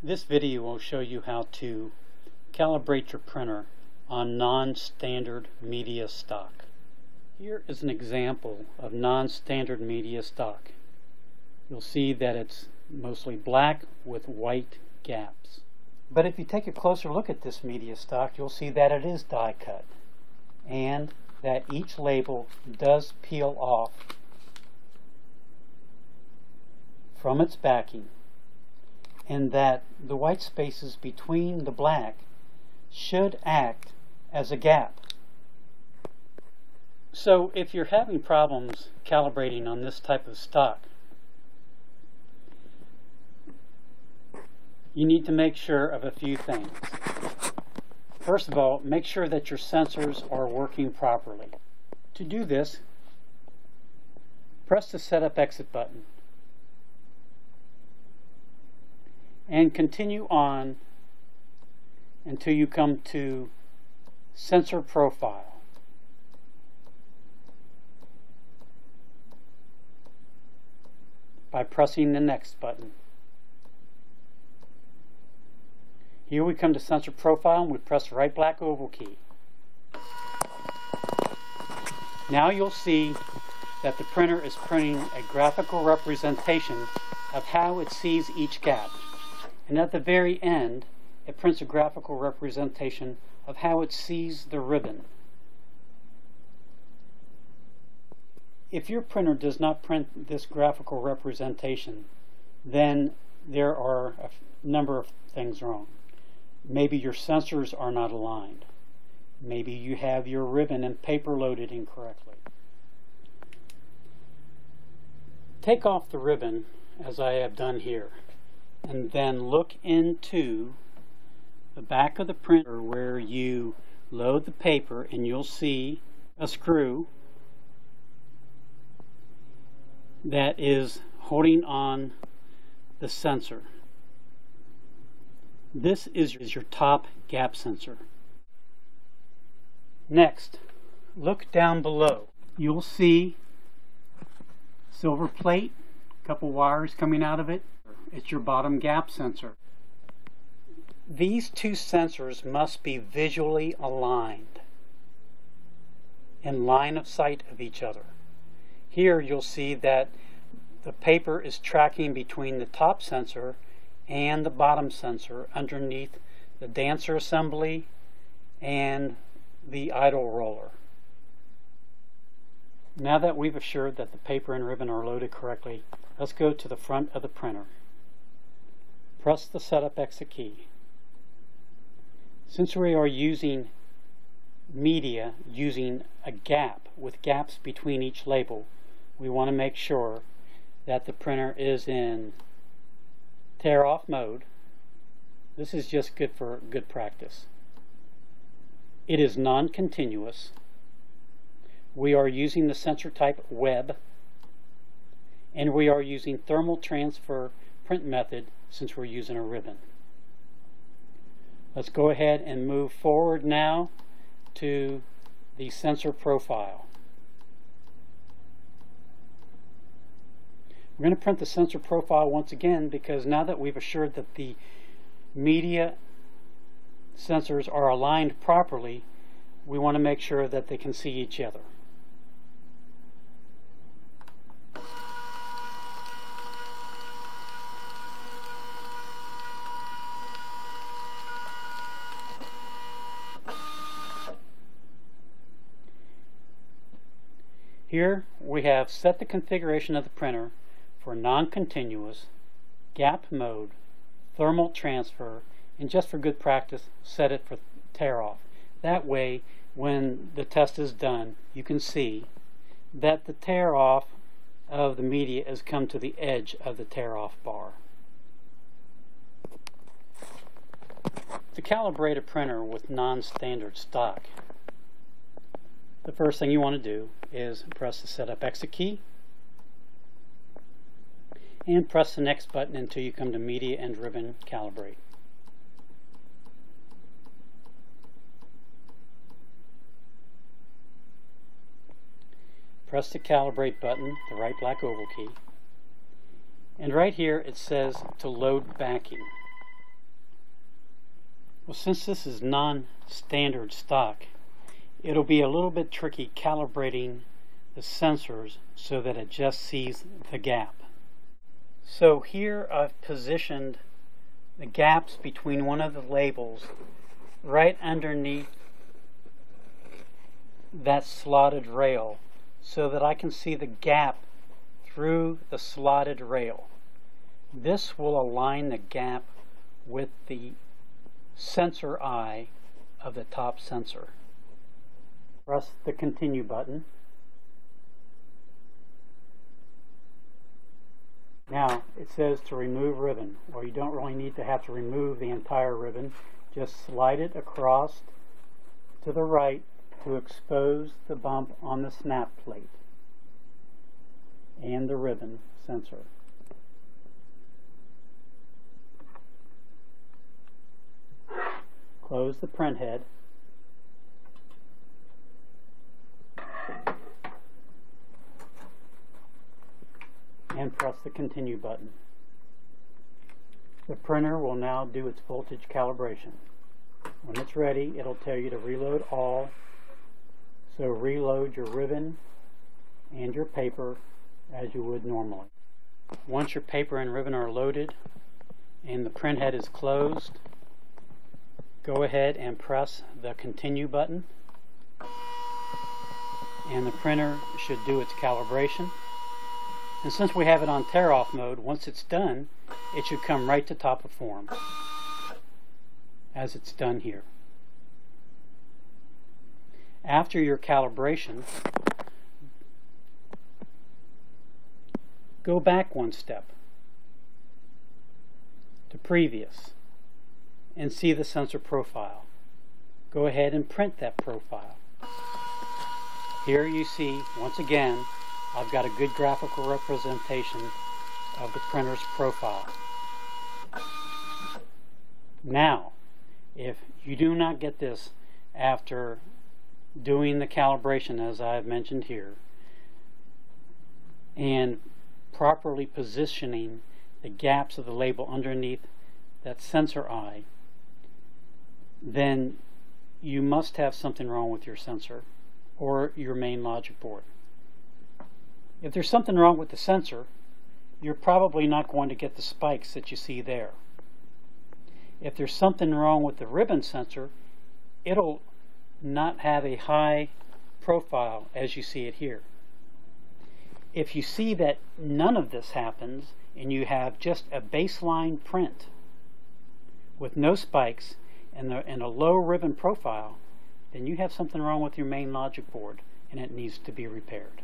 This video will show you how to calibrate your printer on non-standard media stock. Here is an example of non-standard media stock. You'll see that it's mostly black with white gaps. But if you take a closer look at this media stock, you'll see that it is die cut and that each label does peel off from its backing and that the white spaces between the black should act as a gap. So if you're having problems calibrating on this type of stock, you need to make sure of a few things. First of all, make sure that your sensors are working properly. To do this, press the Setup Exit button and continue on until you come to Sensor Profile. by pressing the Next button. Here we come to Sensor Profile and we press the right black oval key. Now you'll see that the printer is printing a graphical representation of how it sees each gap. And at the very end, it prints a graphical representation of how it sees the ribbon. If your printer does not print this graphical representation, then there are a number of things wrong. Maybe your sensors are not aligned. Maybe you have your ribbon and paper loaded incorrectly. Take off the ribbon as I have done here and then look into the back of the printer where you load the paper and you'll see a screw that is holding on the sensor. This is your top gap sensor. Next, look down below. You'll see silver plate, a couple wires coming out of it, it's your bottom gap sensor. These two sensors must be visually aligned in line of sight of each other. Here you'll see that the paper is tracking between the top sensor and the bottom sensor underneath the dancer assembly and the idle roller. Now that we've assured that the paper and ribbon are loaded correctly, let's go to the front of the printer. Press the Setup Exit key. Since we are using media using a gap with gaps between each label, we want to make sure that the printer is in tear off mode. This is just good for good practice. It is non-continuous. We are using the sensor type web and we are using thermal transfer print method since we're using a ribbon. Let's go ahead and move forward now to the sensor profile. We're going to print the sensor profile once again because now that we've assured that the media sensors are aligned properly, we want to make sure that they can see each other. Here we have set the configuration of the printer for non-continuous, gap mode, thermal transfer, and just for good practice, set it for tear off. That way, when the test is done, you can see that the tear off of the media has come to the edge of the tear off bar. To calibrate a printer with non-standard stock, the first thing you want to do is press the Setup Exit key and press the next button until you come to Media and Ribbon Calibrate. Press the Calibrate button, the right black oval key, and right here it says to load backing. Well, since this is non-standard stock, it'll be a little bit tricky calibrating the sensors so that it just sees the gap. So here I've positioned the gaps between one of the labels right underneath that slotted rail so that I can see the gap through the slotted rail. This will align the gap with the sensor eye of the top sensor. Press the continue button. Now it says to remove ribbon. Well you don't really need to have to remove the entire ribbon. Just slide it across to the right to expose the bump on the snap plate and the ribbon sensor. Close the print head. And press the continue button. The printer will now do its voltage calibration. When it's ready, it'll tell you to reload all. So reload your ribbon and your paper as you would normally. Once your paper and ribbon are loaded and the print head is closed, go ahead and press the continue button and the printer should do its calibration. And since we have it on tear off mode, once it's done, it should come right to top of form as it's done here. After your calibration, go back one step to previous and see the sensor profile. Go ahead and print that profile. Here you see, once again, I've got a good graphical representation of the printer's profile. Now, if you do not get this after doing the calibration as I've mentioned here and properly positioning the gaps of the label underneath that sensor eye, then you must have something wrong with your sensor or your main logic board. If there's something wrong with the sensor, you're probably not going to get the spikes that you see there. If there's something wrong with the ribbon sensor, it'll not have a high profile as you see it here. If you see that none of this happens and you have just a baseline print with no spikes and, the, and a low ribbon profile, then you have something wrong with your main logic board and it needs to be repaired.